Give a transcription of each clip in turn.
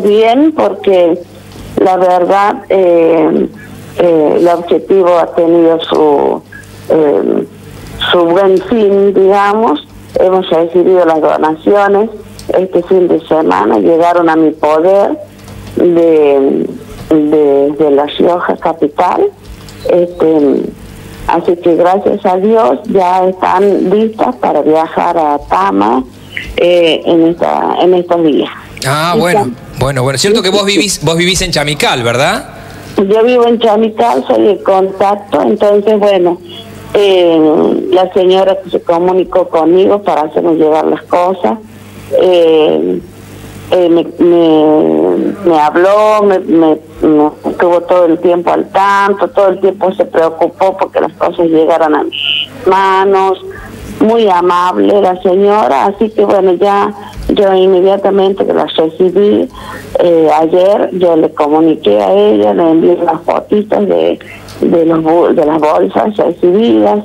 bien porque la verdad eh, eh, el objetivo ha tenido su eh, su buen fin, digamos. Hemos recibido las donaciones este fin de semana, llegaron a mi poder de, de, La Rioja Capital. Este, así que gracias a Dios ya están listas para viajar a Tama en, esta, en estos días. Ah, bueno, bueno, bueno. Cierto que vos vivís, vos vivís en Chamical, ¿verdad? Yo vivo en Chamical, soy de contacto, entonces bueno, eh, la señora se comunicó conmigo para hacerme llevar las cosas, eh, eh, me, me, habló, me, me, estuvo todo el tiempo al tanto, todo el tiempo se preocupó porque las cosas llegaran a mis manos, muy amable la señora, así que bueno, ya yo inmediatamente que las recibí eh, ayer, yo le comuniqué a ella, le envié las fotitos de, de, los, de las bolsas recibidas,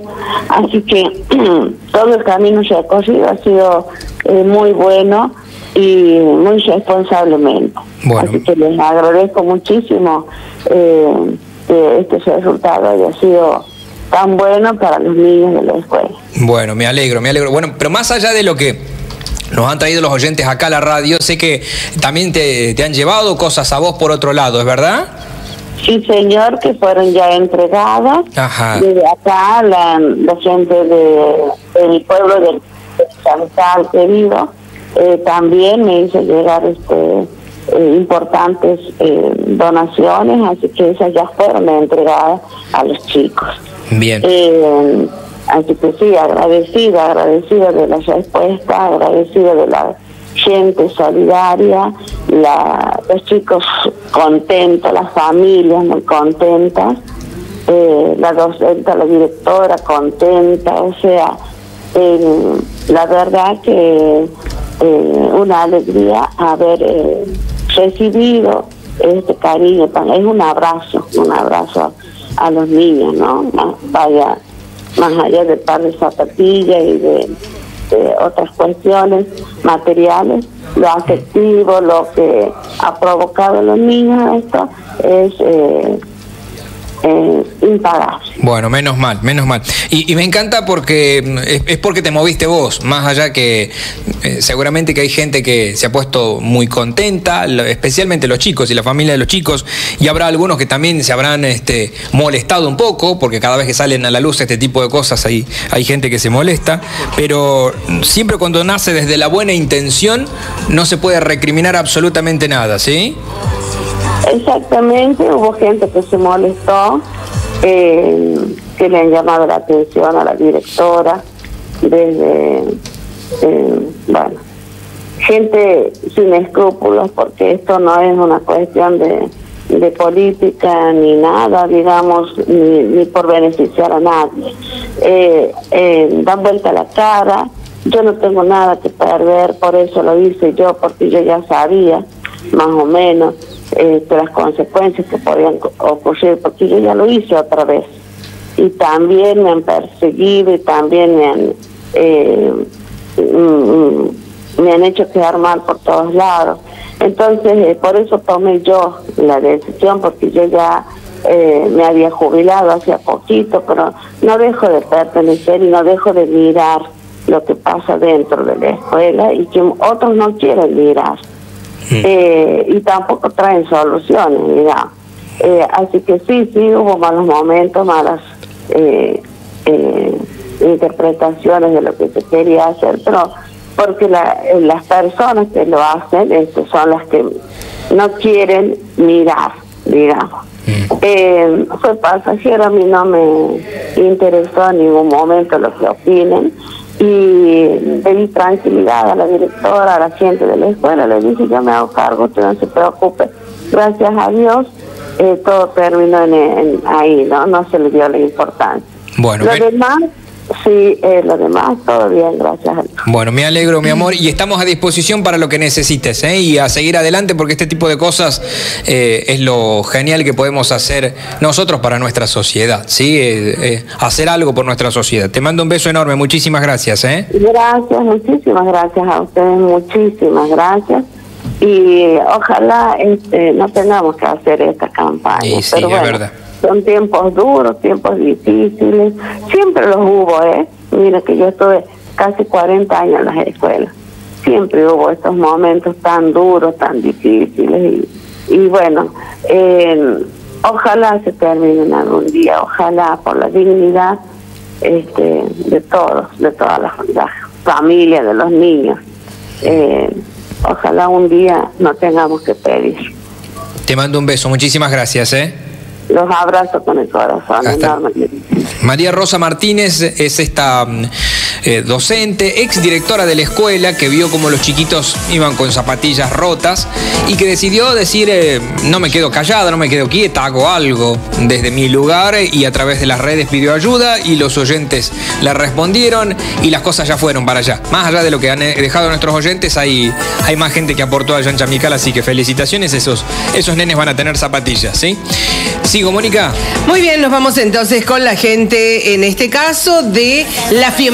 así que todo el camino recorrido ha sido eh, muy bueno y muy responsablemente. Así que les agradezco muchísimo eh, que este resultado haya sido tan bueno para los niños de la escuela. Bueno, me alegro, me alegro. Bueno, pero más allá de lo que nos han traído los oyentes acá a la radio, sé que también te, han llevado cosas a vos por otro lado, ¿es verdad? Sí, señor, que fueron ya entregadas. Ajá. Desde acá, la, gente de, mi pueblo de Chantal, querido, eh, también me hizo llegar este eh, importantes eh, donaciones, así que esas ya fueron entregadas a los chicos. Bien. Eh, así que sí, agradecida, agradecida de la respuesta, agradecida de la gente solidaria, la, los chicos contentos, las familias muy contentas, eh, la docente, la directora contenta, o sea, la verdad que eh, una alegría haber eh, recibido este cariño, es un abrazo, un abrazo a los niños, ¿no? vaya, más allá de par de zapatillas y de, otras cuestiones materiales, lo afectivo, lo que ha provocado en los niños esto es eh, eh, Bueno, menos mal, menos mal. Y, me encanta porque mm, es, porque te moviste vos, más allá que eh, seguramente que hay gente que se ha puesto muy contenta, especialmente los chicos y la familia de los chicos, y habrá algunos que también se habrán este, molestado un poco, porque cada vez que salen a la luz este tipo de cosas hay, hay gente que se molesta, pero siempre cuando nace desde la buena intención no se puede recriminar absolutamente nada, ¿sí? Exactamente, hubo gente que se molestó, eh, que le han llamado la atención a la directora, desde, eh, bueno, gente sin escrúpulos, porque esto no es una cuestión de, política ni nada, digamos, ni, por beneficiar a nadie. Eh, dan vuelta la cara, yo no tengo nada que perder, por eso lo hice yo, porque yo ya sabía, más o menos eh, las consecuencias que podían ocurrir, porque yo ya lo hice otra vez. Y también me han perseguido y también me han, eh, mm, mm, me han hecho quedar mal por todos lados. Entonces, eh, por eso tomé yo la decisión, porque yo ya me había jubilado hacía poquito, pero no dejo de pertenecer y no dejo de mirar lo que pasa dentro de la escuela y que otros no quieren mirar. Eh, y tampoco traen soluciones, digamos. Eh, así que sí, sí, hubo malos momentos, malas eh, interpretaciones de lo que se quería hacer, pero porque las personas que lo hacen este, son las que no quieren mirar, digamos. fue pasajero, a mí no me interesó en ningún momento lo que opinen y pedí tranquilidad a la directora, a la gente de la escuela, le dije yo me hago cargo, usted no se preocupe. Gracias a Dios eh, todo terminó en, ahí, ¿no? No se le dio la importancia. Bueno, lo demás Sí, eh, lo demás, todo bien, gracias. Bueno, me alegro, mi amor, y estamos a disposición para lo que necesites, ¿eh? y a seguir adelante, porque este tipo de cosas eh, es lo genial que podemos hacer nosotros para nuestra sociedad, ¿sí? Eh, hacer algo por nuestra sociedad. Te mando un beso enorme, muchísimas gracias. Gracias, muchísimas gracias a ustedes, muchísimas gracias. y ojalá este, no tengamos que hacer esta campaña. pero bueno, son tiempos duros, tiempos difíciles, siempre los hubo, ¿eh? Mira que yo estuve casi 40 años en las escuelas, siempre hubo estos momentos tan duros, tan difíciles y, y bueno, eh, ojalá se terminen algún día, ojalá por la dignidad este, de todos, de todas las, familias, de los niños. Eh, ojalá un día no tengamos que pedir. Te mando un beso, muchísimas gracias. ¿eh? Los abrazo con el corazón María Rosa Martínez es esta mm, eh, docente, ex directora de la escuela, que vio como los chiquitos iban con zapatillas rotas y que decidió decir, eh, no me quedo callada, no me quedo quieta, hago algo desde mi lugar y a través de las redes pidió ayuda y los oyentes le respondieron y las cosas ya fueron para allá. Más allá de lo que han eh, dejado nuestros oyentes, hay, hay más gente que aportó a Jan Chamical, así que felicitaciones, esos, esos nenes van a tener zapatillas, ¿sí? Sigo, Mónica. Muy bien, nos vamos entonces con la gente, en este caso, de la fiebre.